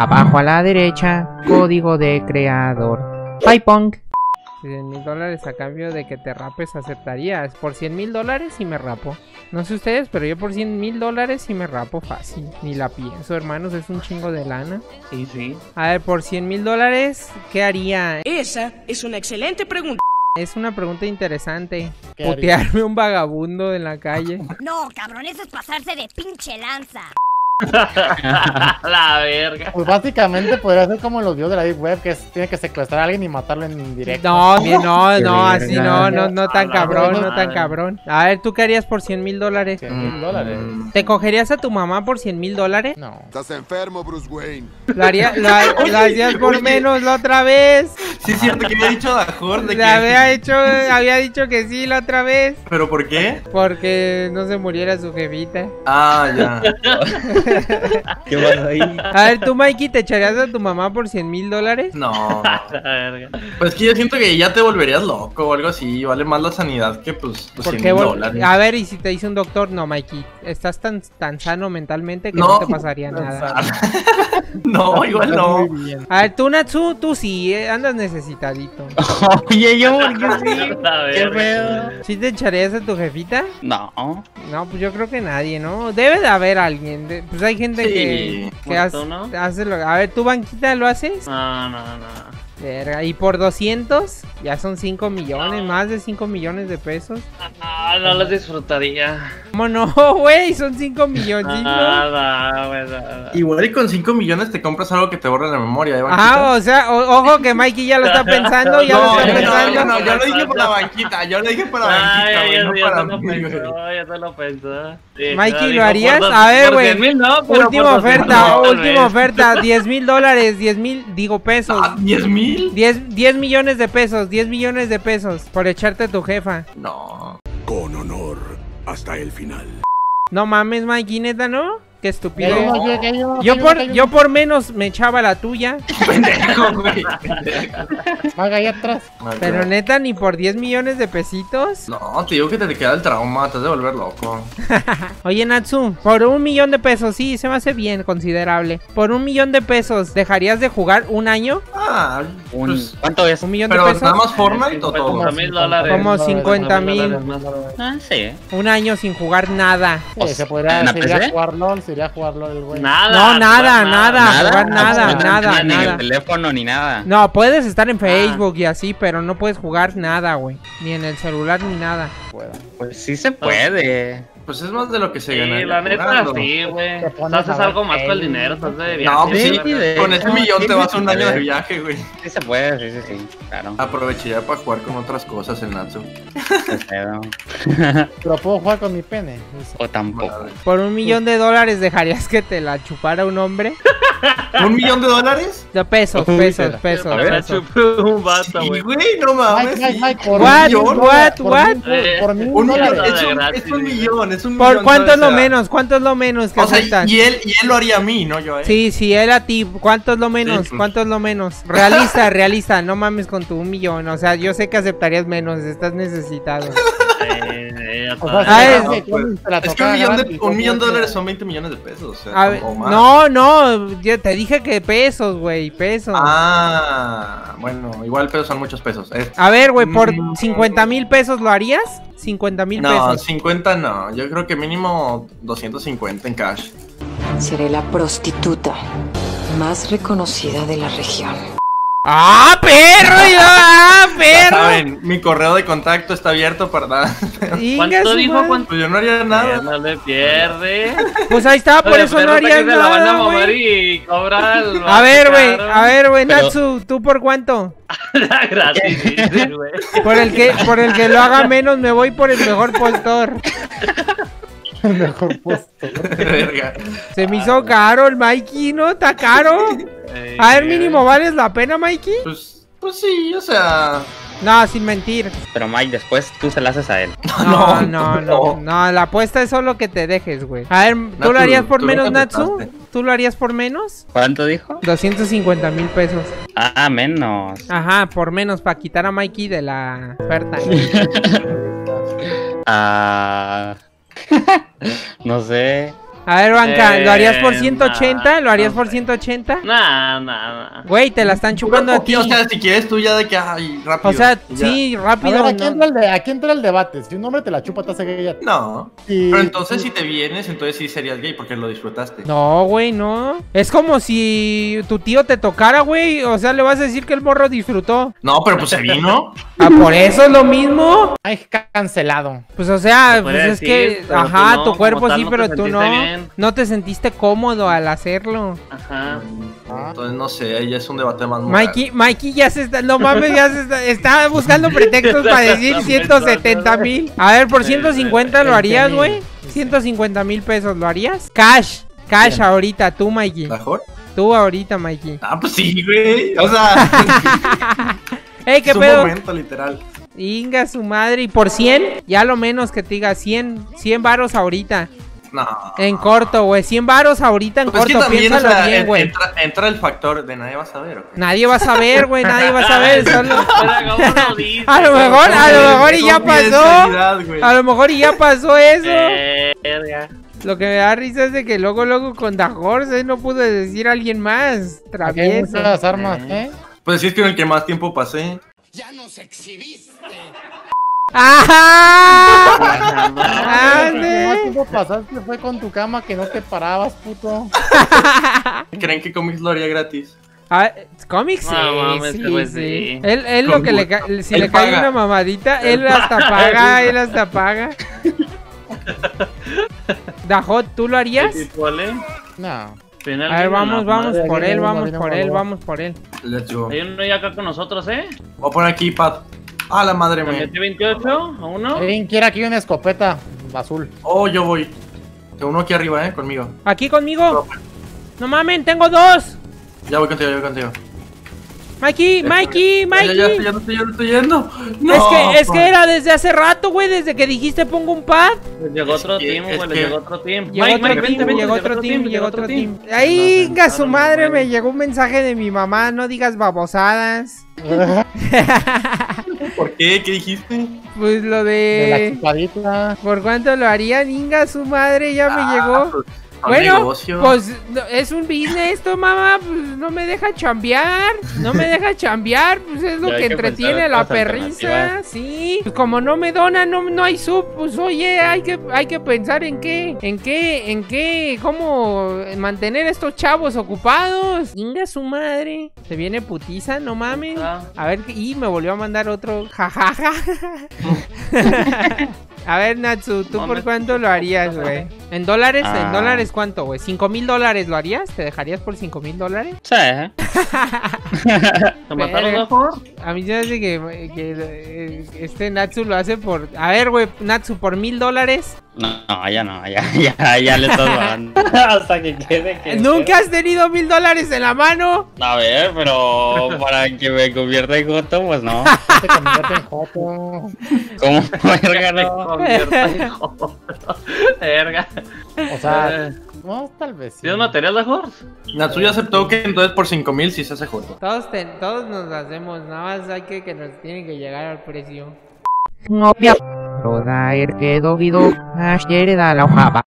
Abajo a la derecha, código de creador. PyPong. 100 mil dólares a cambio de que te rapes aceptarías. Por 100 mil dólares y me rapo. No sé ustedes, pero yo por 100 mil dólares y me rapo fácil. Ni la pienso, hermanos, es un chingo de lana. Sí, sí. A ver, por 100 mil dólares, ¿qué haría? Esa es una excelente pregunta. Es una pregunta interesante. Putearme un vagabundo en la calle. No, cabrón, eso es pasarse de pinche lanza. la verga. Pues básicamente podría ser como los videos de la Deep Web, que es- tiene que secuestrar a alguien y matarlo en directo. No, no, no, así no, no, no tan cabrón, no tan cabrón. A ver, ¿tú qué harías por 100 mil dólares? 100 mil dólares. ¿Te cogerías a tu mamá por 100 mil dólares? No. Estás enfermo, Bruce Wayne. Lo, haría, lo, lo hacías por oye. menos la otra vez. Sí, es cierto que había dicho Dajor de que. había hecho, había dicho que sí la otra vez. ¿Pero por qué? Porque no se muriera su jefita. Ah, ya. ¿Qué pasó ahí? A ver, tú, Mikey, ¿te echarías a tu mamá por 100 mil dólares? No. Pues que yo siento que ya te volverías loco o algo así. Vale más la sanidad que pues, pues ¿Por 100 qué mil dólares. A ver, y si te dice un doctor, no, Mikey, estás tan, tan sano mentalmente que no, No. te pasaría nada. No, igual no. A ver, tú, Natsu, tú sí, eh, andas necesitadito. Oye, yo, ¿por qué sí? ¿Qué pedo? ¿Sí te echarías a tu jefita? No. No, pues yo creo que nadie, ¿no? Debe de haber alguien. de- pues hay gente Sí. que, que hace, ¿no? hace lo... A ver, ¿tú, Banquita, lo haces? No, no, no. Verga, Y por 200, ya son 5 millones, más de 5 millones de pesos. Ah, no los disfrutaría. ¿Cómo no, güey? Son 5 milloncitos. Nada, güey, nada. Igual y con 5 millones te compras algo que te borre la memoria, ¿eh, Ah, banquita? o sea, o- ojo que Mikey ya lo está pensando, ya no, lo está pensando. no, no, yo lo dije para banquita, yo lo dije para banquita, Ay, güey, ya, no para se lo mí, güey. pensó, ya se lo pensó. Sí, Mikey, ¿lo harías? dos- A ver, güey. 100,000 no, Última por 200 oferta, no, última oferta, 10 mil dólares, 10 mil, digo pesos. Ah, ¿10 mil? 10, 10 millones de pesos, 10 millones de pesos por echarte a tu jefa. No. Hasta el final. No mames, Mikey, neta, ¿no? Qué estúpido. Yo, por, yo por menos me echaba la tuya, Pendejo, güey. Vaga ahí atrás. pero neta ni por 10 millones de pesitos. No, te digo que te queda el trauma, te has de volver loco. Oye, Natsu, por un millón de pesos, sí, se me hace bien, considerable. Por un millón de pesos, ¿dejarías de jugar un año? Ah, Un, pues, ¿Cuánto es? ¿Un millón de pero pesos? nada más Fortnite o 50 todo. mil dólares. Como dólares, 50 mil. Ah, sí. Un año sin jugar nada. Sí, se podría, ¿en la se iría a jugar LOL, se iría a jugar LOL el güey. Nada. No, nada, jugar nada. jugar nada, No, nada, Ni en nada. el teléfono ni nada. No, puedes estar en Facebook y así, pero no puedes jugar nada, güey. Ni en el celular ni nada. Pues sí se puede. Pues es más de lo que se Sí, gana. la neta, sí, güey. Haces algo más con el dinero, estás de viaje. No, pues sí, Sí, con ese millón sí, te vas sí, un año sí. de viaje, güey. Sí se puede, sí, sí, sí. Claro. Aprovecharía para jugar con otras cosas el Natsu. Pero puedo jugar con mi pene. O tampoco. Por un millón de dólares dejarías que te la chupara un hombre. ¿Un millón de dólares? De pesos, pesos, pesos. A ver, pesos. chupó un vato, Sí, güey. güey, no mames. What, what, what? por Un es un, es millón, es un ¿Por millón. cuánto es lo menos? ¿Cuánto es lo menos que O sea, aceptas? y él, y él lo haría a mí, no yo, eh. Sí, sí, él a ti. ¿Cuánto es lo menos? Sí. ¿Cuánto es lo menos? Realista, realista. No mames con tu un millón. O sea, yo sé que aceptarías menos. Estás necesitado. Ah, es- no, pues, Es que un millón, de, un millón de ¿cómo dólares son 20 millones de pesos. O sea, A ver, o más. no, no. Yo te dije que pesos, güey. Pesos. Ah, bueno, igual pero son muchos pesos. Es- A ver, güey, por Mm. 50 mil pesos lo harías? 50 mil no, pesos. 50 no. Yo creo que mínimo 250 en cash. Seré la prostituta más reconocida de la región. ¡Ah, perro! yo- ¡Ah, Ya perro! Saben, mi correo de contacto está abierto para nada. ¿Cuánto dijo? ¿Cuánto? Pues yo no haría nada. No le pierde. Pues ahí está, por Oye, eso no pero harías que se la van a nada, mover güey. y cobra el A ver, güey, a ver, güey, Pero- Natsu, ¿tú por cuánto? Gratis, güey. Por el que, por el que lo haga menos me voy por el mejor postor. El mejor. Verga. Se me hizo caro el Mikey, ¿no? Está caro. A ver, mínimo, ¿vales la pena, Mikey? Pues, pues sí, o sea. No, sin mentir. Pero Mike, después tú se la haces a él. No, no, no, no, la apuesta es solo que te dejes, güey. A ver, ¿tú lo harías por tú menos, Natsu? ¿Tú lo harías por menos? ¿Cuánto dijo? 250 mil pesos. Ah, menos. Ajá, por menos, para quitar a Mikey de la oferta. Ah. no sé. A ver, banca, ¿lo harías por Eh, 180? ¿Lo harías por no, 180? Nah, nah, nah. Güey, te la están chupando a ti. O sea, si quieres tú ya de que, ay, rápido. O sea, sí, A rápido. ver, aquí, no. entra el de- aquí entra el debate. Si un hombre te la chupa, te hace gay. ya- No. Y- Pero entonces si te vienes, entonces sí serías gay porque lo disfrutaste. No, güey, no. Es como si tu tío te tocara, güey. O sea, le vas a decir que el morro disfrutó. No, pero pues se vino. Ah, por eso es lo mismo. Ay, cancelado. Pues, o sea, Se pues es decir, que, ajá, no, tu cuerpo sí, no pero tú no. Bien. No te sentiste cómodo al hacerlo. Ajá. Entonces no sé, ahí ya es un debate más moral. Mikey, Mikey ya se está, no mames, ya se está, está buscando pretextos para decir 170 mil. A ver, por 150 lo harías, güey. 150 mil pesos, ¿lo harías? Cash, cash Bien. ahorita, tú, Mikey. ¿Mejor? Tú ahorita, Mikey. Ah, pues sí, güey. O sea, Ey, ¿qué es un pedo? momento, literal. Inga su madre. Y por 100, ya lo menos que te diga 100, 100 varos ahorita. No. En corto, güey. 100 varos ahorita en Pues es que corto. también, o Piénsalo sea, bien, en- güey. entra, entra el factor de nadie va a saber, ¿o qué? Nadie va a saber, güey. Nadie va a saber. A lo mejor, a lo mejor y ya pasó. A lo mejor y ya pasó eso. Lo que me da risa es de que luego, luego con Dajorce no pude decir a alguien más. Travieso. muchas armas, ¿eh? Pues sí, es que en el que más tiempo pasé. ¡Ajá! Más ¡Ande! tiempo pasaste fue con tu cama que no te parabas, puto. ¿Creen que Comics lo haría gratis? Ah, cómics, sí, No mames, sí, güey, sí. Él, él lo que le ca- si Él le cae paga. una mamadita, él hasta paga, él hasta paga. Dajot, ¿tú lo harías? ¿Y cuál, eh? No. Final A ver, vamos, vamos por él, vamos por él, vamos por él. Let's go. Hay uno ya acá con nosotros, ¿eh? Voy a poner aquí, Pat. Ah, la madre ¿Con mía. T28 a uno? ¿Alguien quiere aquí una escopeta azul? Oh, yo voy. Tengo uno aquí arriba, eh, conmigo. Aquí conmigo. No mamen, tengo dos. Ya voy contigo, ya voy contigo. Mikey, Mikey, Ya, ya, ya, Mikey. ya no estoy, ya no estoy yendo. No, Es que, es que era desde hace rato, güey, desde que dijiste pongo un pad. Les Llegó otro team, güey, llegó otro team. Llegó Mike, otro Mike, team, llegó otro team, llegó otro team. Ahí, No, no, su no, madre, no, me no. llegó un mensaje de mi mamá, no digas babosadas. ¿Por qué? ¿Qué dijiste? Pues lo De la de... chupadita. ¿Por cuánto lo harían? Inga, su madre, ya me Ah, llegó. pues, Bueno, negocio. pues no, es un business esto, mamá, pues no me deja chambear, no me deja chambear, pues es lo que que entretiene a la perrisa, sí. Pues como no me donan, no, no hay sub, pues oye, hay que, hay que pensar en qué, en qué, en qué, cómo mantener a estos chavos ocupados. Inga su madre, se viene putiza, no mames. A ver, y me volvió a mandar otro, jajaja. A ver, Natsu, ¿tú por cuánto lo harías, güey? ¿En dólares? ¿En Ah. dólares cuánto, güey? ¿Cinco mil dólares lo harías? ¿Te dejarías por cinco mil dólares? Sí, ¿eh? ¿Te mataron por? A mí se me hace que, que, eh, este Natsu lo hace por... A ver, güey, Natsu, por mil dólares. No, no, ya no, ya, ya, ya le estás bajando. Hasta que quede que. ¿Nunca has tenido mil dólares en la mano? A ver, pero para que me convierta en joto, pues no. Se convierte en joto. ¿Cómo verga no? Convierta en joto. Verga. O sea, Eh, no, tal vez. sí. ¿Tienes material de horse? Natsuya aceptó que entonces por 5000 sí se hace joto. Todos, te- todos nos hacemos, nada más hay que que nos tienen que llegar al precio. Ngopia. Roda erkedo gido. Ashere da la hojaba.